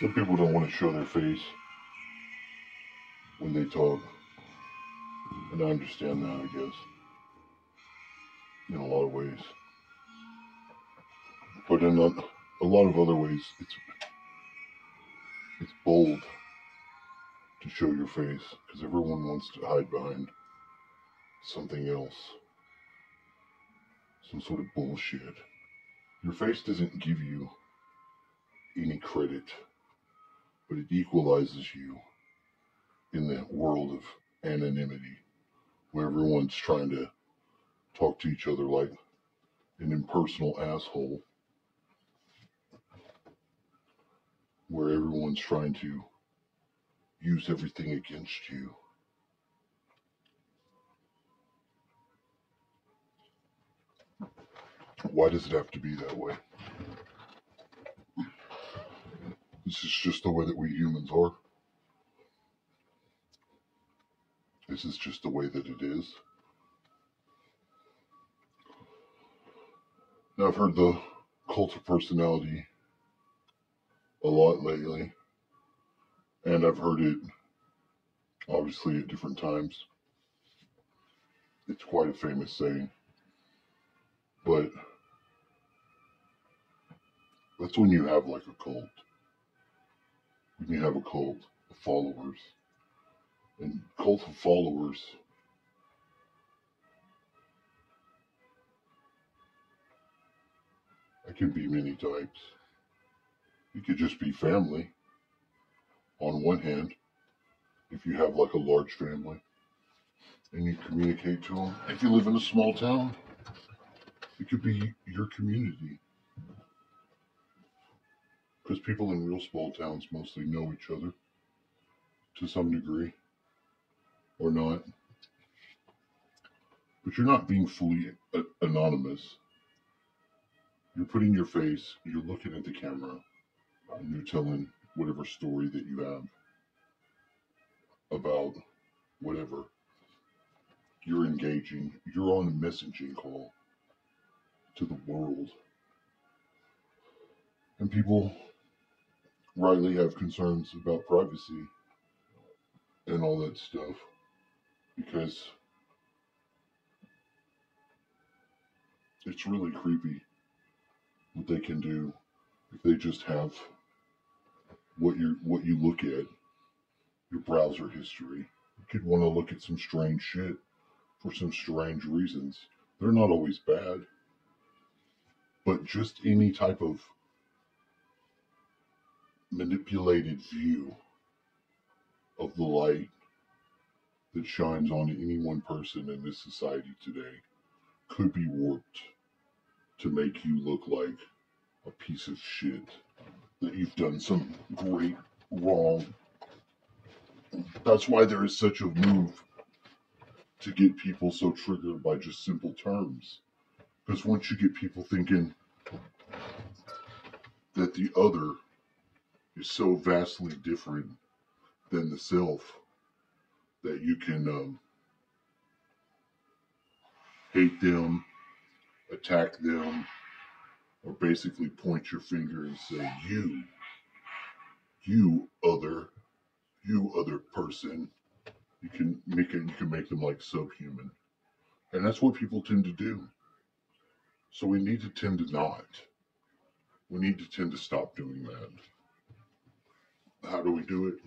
Some people don't want to show their face when they talk. And I understand that, I guess. In a lot of ways. But in a, a lot of other ways, it's it's bold to show your face because everyone wants to hide behind something else. Some sort of bullshit. Your face doesn't give you any credit, but it equalizes you in the world of anonymity where everyone's trying to talk to each other like an impersonal asshole, where everyone's trying to use everything against you. Why does it have to be that way? This is just the way that we humans are. This is just the way that it is. Now, I've heard the cult of personality a lot lately, and I've heard it obviously at different times. It's quite a famous saying, but that's when you have like a cult. When you have a cult of followers and cult of followers. It can be many types. It could just be family. On one hand, if you have like a large family and you communicate to them, if you live in a small town, it could be your community. Because people in real small towns mostly know each other to some degree or not. But you're not being fully anonymous. You're putting your face, you're looking at the camera, and you're telling whatever story that you have about whatever. You're engaging, you're on a messaging call to the world. And people rightly have concerns about privacy and all that stuff because it's really creepy what they can do if they just have what you what you look at your browser history. You could want to look at some strange shit for some strange reasons. They're not always bad but just any type of manipulated view of the light that shines on any one person in this society today could be warped to make you look like a piece of shit that you've done some great wrong. That's why there is such a move to get people so triggered by just simple terms. Because once you get people thinking that the other is so vastly different than the self, that you can um, hate them, attack them, or basically point your finger and say, You, you other, you other person. You can make it, you can make them like subhuman. And that's what people tend to do. So we need to tend to not. We need to tend to stop doing that. How do we do it?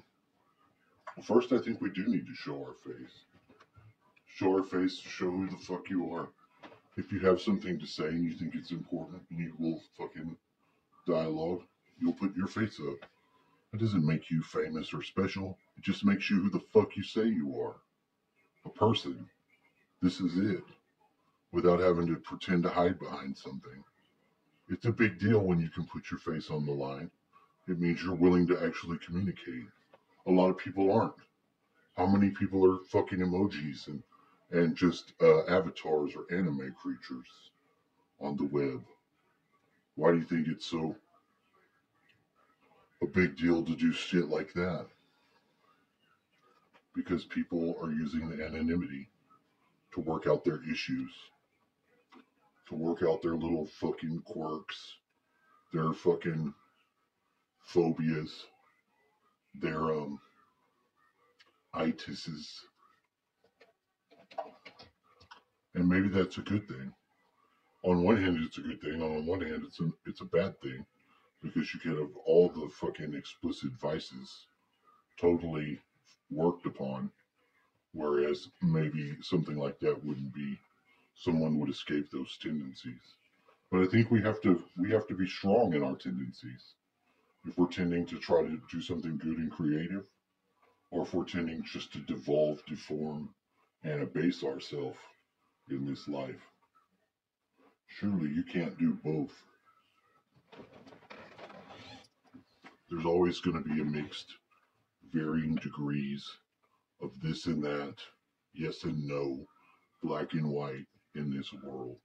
First, I think we do need to show our face. Show our face show who the fuck you are. If you have something to say and you think it's important, you will fucking dialogue, you'll put your face up. That doesn't make you famous or special. It just makes you who the fuck you say you are. A person. This is it. Without having to pretend to hide behind something. It's a big deal when you can put your face on the line. It means you're willing to actually communicate. A lot of people aren't. How many people are fucking emojis and, and just uh, avatars or anime creatures on the web? Why do you think it's so a big deal to do shit like that? Because people are using the anonymity to work out their issues, to work out their little fucking quirks, their fucking phobias, their um, itises. And maybe that's a good thing. On one hand, it's a good thing. On one hand, it's a, it's a bad thing because you can have all the fucking explicit vices totally worked upon, whereas maybe something like that wouldn't be. Someone would escape those tendencies. But I think we have to we have to be strong in our tendencies. If we're tending to try to do something good and creative, or if we're tending just to devolve, deform, and abase ourselves in this life. Surely you can't do both. There's always going to be a mixed, varying degrees of this and that, yes and no, black and white in this world.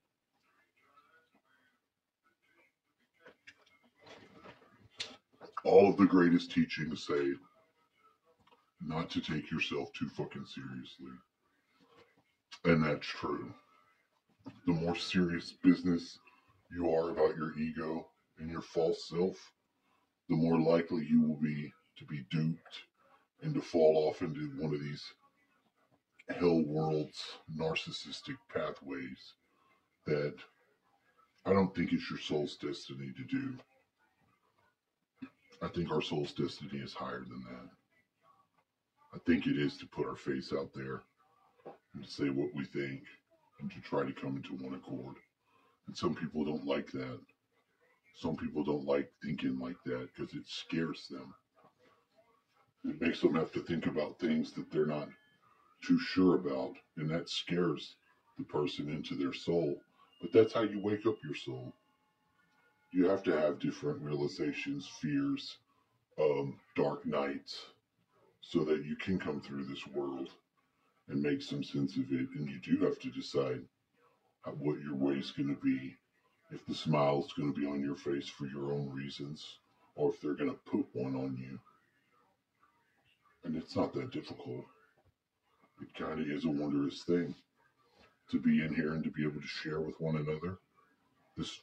All of the greatest teachings say not to take yourself too fucking seriously. And that's true. The more serious business you are about your ego and your false self, the more likely you will be to be duped and to fall off into one of these hell world's narcissistic pathways that I don't think it's your soul's destiny to do. I think our soul's destiny is higher than that. I think it is to put our face out there and to say what we think and to try to come into one accord. And some people don't like that. Some people don't like thinking like that because it scares them. It makes them have to think about things that they're not too sure about, and that scares the person into their soul. But that's how you wake up your soul. You have to have different realizations, fears, um, dark nights, so that you can come through this world and make some sense of it. And you do have to decide what your way is going to be, if the smile is going to be on your face for your own reasons, or if they're going to put one on you. And it's not that difficult. It kind of is a wondrous thing to be in here and to be able to share with one another this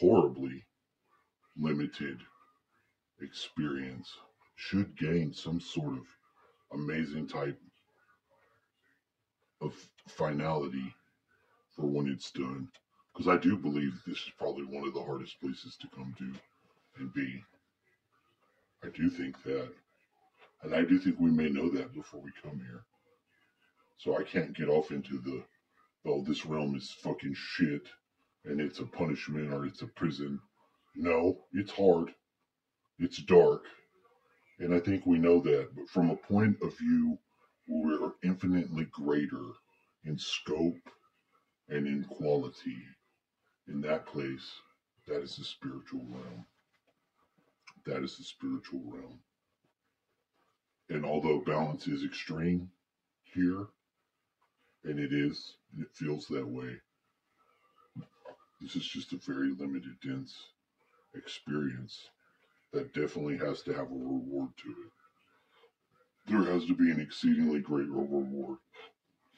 horribly limited experience should gain some sort of amazing type of finality for when it's done. Because I do believe this is probably one of the hardest places to come to and be. I do think that. And I do think we may know that before we come here. So I can't get off into the, oh, this realm is fucking shit and it's a punishment or it's a prison. No, it's hard. It's dark. And I think we know that. But from a point of view where we're infinitely greater in scope and in quality, in that place, that is the spiritual realm. That is the spiritual realm. And although balance is extreme here, and it is, and it feels that way, this is just a very limited, dense experience that definitely has to have a reward to it. There has to be an exceedingly great reward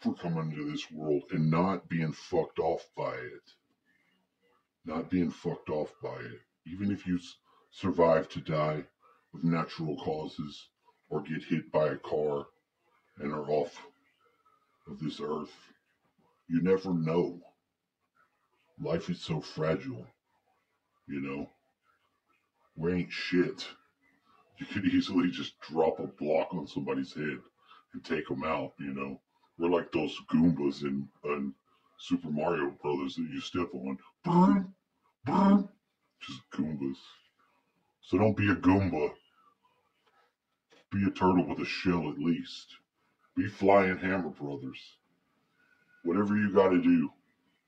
for coming to this world and not being fucked off by it. Not being fucked off by it. Even if you survive to die of natural causes or get hit by a car and are off of this earth, you never know. Life is so fragile, you know we ain't shit. You could easily just drop a block on somebody's head and take them out, you know. We're like those Goombas in, in Super Mario Brothers that you step on. Boom, boom. Just Goombas. So don't be a Goomba. Be a turtle with a shell at least. Be Flying Hammer Brothers. Whatever you gotta do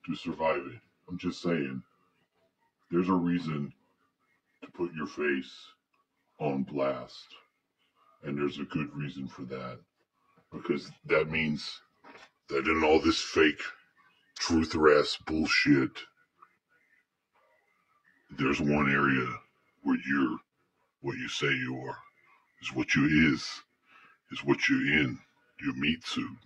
to survive it. I'm just saying. There's a reason to put your face on blast. And there's a good reason for that. Because that means that in all this fake truth ass bullshit, there's one area where you're what you say you are, is what you is, is what you're in, your meat suit.